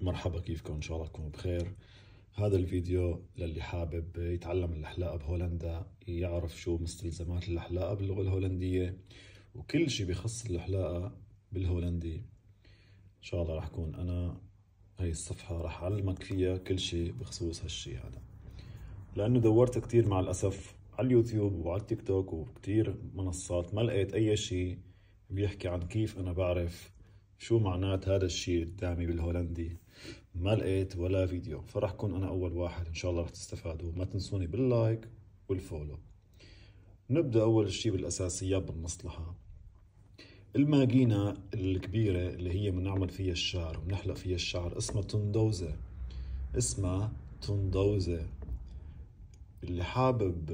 مرحبا كيفكم؟ إن شاء الله تكونوا بخير. هذا الفيديو للي حابب يتعلم اللحلاقة بهولندا يعرف شو مستلزمات اللحلاقة باللغة الهولندية وكل شي بخص اللحلاقة بالهولندي. إن شاء الله راح أكون أنا هاي الصفحة راح أعلمك فيها كل شي بخصوص هالشي هذا. لأنه دورت كتير مع الأسف على اليوتيوب وعلى التيك توك وكتير منصات ما لقيت أي شي بيحكي عن كيف أنا بعرف شو معنات هذا الشيء قدامي بالهولندي. ما لقيت ولا فيديو. فرح كون أنا أول واحد. إن شاء الله رح تستفادوا. ما تنسوني باللايك والفولو. نبدأ أول شيء بالاساسيات بالمصلحة. الماكينة الكبيرة اللي هي بنعمل فيها الشعر وبنحلق فيها الشعر اسمها تندوزة. اسمها تندوزة. اللي حابب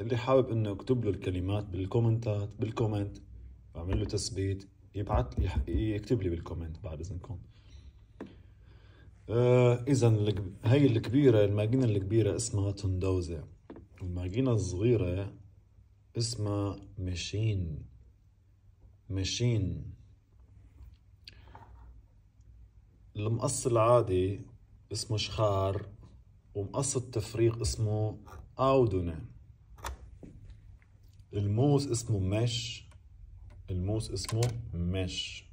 اللي حابب إنه اكتب له الكلمات بال commentات بال comment بعمل له تثبيت يبعث لي يكتب لي بال comment بعد إذنكم. آه اذا هي الكبيرة الماكينه الكبيرة اسمها tondeuse والماكينه الصغيرة اسمها machine. machine. المقص العادي اسمه schaar ومقص التفريغ اسمه أودونة. الموس اسمه مش. الموس اسمه مش.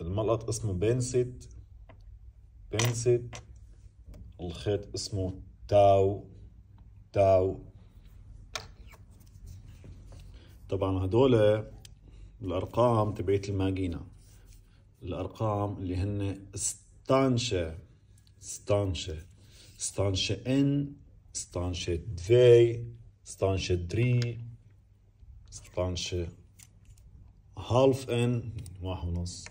الملقط اسمه بنسيت. بنسيت الخيط اسمه تاو تاو. طبعا هدول الأرقام تبعت الماكينة الأرقام اللي هن ستانشة ستانشة ستانشة إن ستانشة دفي ستانشة دري ستانشة هالف إن واحد ونص.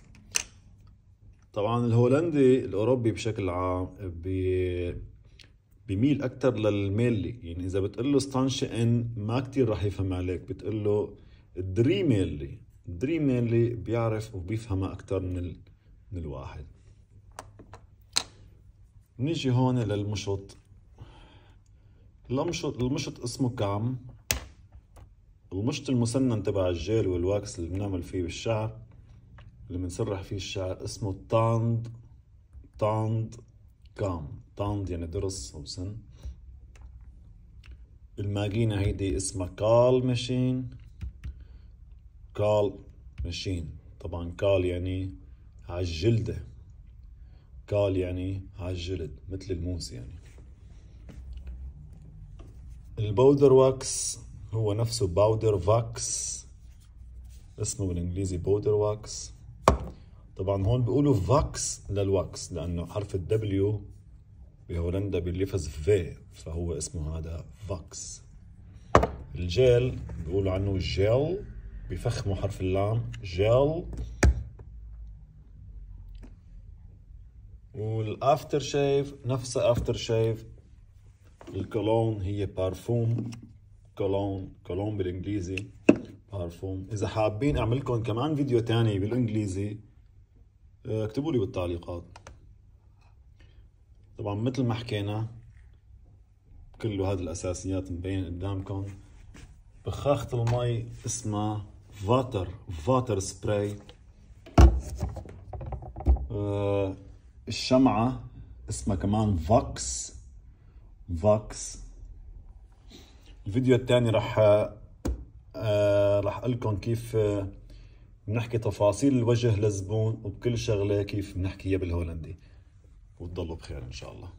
طبعا الهولندي الأوروبي بشكل عام بي بيميل أكثر للميلي يعني إذا بتقول له ستانشة إن ما كتير راح يفهم عليك. بتقول له drie milli drie milli بيعرف وبيفهمها أكثر من ال... من الواحد. نيجي هون للمشط. المشط المشط اسمه kam؟ المشط المسنن تبع ال gel وال wax اللي بنعمل فيه بالشعر اللي بنسرح فيه الشعر اسمه tand tand kam. tand يعني درس أو سن. الماكينة هيدي اسمها kaal machine. kaal machine. طبعا kaal يعني عالجلدة kaal يعني عالجلد مثل الموس يعني. ال powder wax هو نفسه poeder wax. اسمه بالإنجليزي powder wax. طبعا هون بيقولوا فاكس للواكس لأنه حرف الدبليو بهولندا بيلفظ V فهو اسمه هذا wax. ال gel بيقولوا عنه جيل بفخموا حرف اللام جيل. وال aftershave نفسها aftershave. ال cologne هي parfum cologne cologne بالإنجليزي بارفوم إذا حابين أعمل لكم كمان فيديو تاني بالإنجليزي اكتبوا لي بالتعليقات. طبعا مثل ما حكينا كله هذه الأساسيات مبين قدامكم. بخاخة المي اسمها water water spray آه الشمعة اسمها كمان فاكس فاكس الفيديو الثاني راح آه راح أقول لكم كيف آه بنحكي تفاصيل الوجه للزبون وبكل شغلة كيف بنحكيها بالهولندي. وتضلوا بخير إن شاء الله.